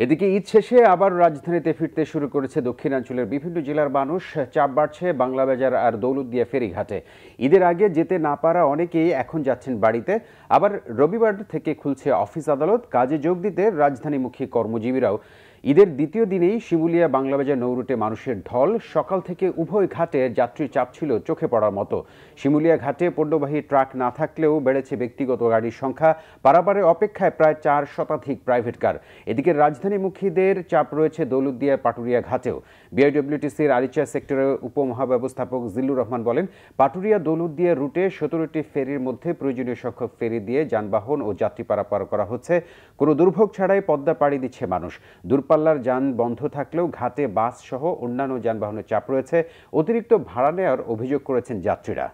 এদিকে ঈদ শেষে আবার রাজধানীতে ফিরতে শুরু করেছে দক্ষিণাঞ্চলের বিভিন্ন জেলার মানুষ। চাপ বাড়ছে বাংলাবাজার আর দৌলতদিয়া ফেরিঘাটে। ঈদের আগে যেতে না পারা অনেকেই এখন যাচ্ছেন বাড়িতে। আবার রবিবার থেকে খুলছে অফিস আদালত। কাজে যোগ দিতে রাজধানীমুখী কর্মজীবীরাও ঈদের দ্বিতীয় দিনেই শিমুলিয়া বাংলাবাজার নৌরুটে মানুষের ঢল। সকাল থেকে উভয় ঘাটে যাত্রীর চাপ ছিল চোখে পড়ার মতো। শিমুলিয়া ঘাটে পণ্যবাহী ট্রাক না থাকলেও বেড়েছে ব্যক্তিগত গাড়ির সংখ্যা। পারাপারে অপেক্ষায় প্রায় চার শতাধিক প্রাইভেট কার। এদিকে রাজধানীমুখীদের চাপ রয়েছে দৌলতদিয়া পাটুরিয়া ঘাটেও। বিআইডব্লিউটিসির আরিচা সেক্টরের উপমহাব্যবস্থাপক জিল্লুর রহমান বলেন, পাটুরিয়া দৌলতদিয়া রুটে সতেরোটি ফেরির মধ্যে প্রয়োজনীয় সংখ্যক ফেরি দিয়ে যানবাহন ও যাত্রী পারাপার করা হচ্ছে। কোনো দুর্ভোগ ছাড়াই পদ্মা পাড়ি দিচ্ছে মানুষ। দূরপাল্লার যান বন্ধ থাকলেও ঘাটে বাস সহ অন্যান্য যানবাহনের চাপ রয়েছে। অতিরিক্ত ভাড়া নেওয়ার অভিযোগ করেছেন যাত্রীরা।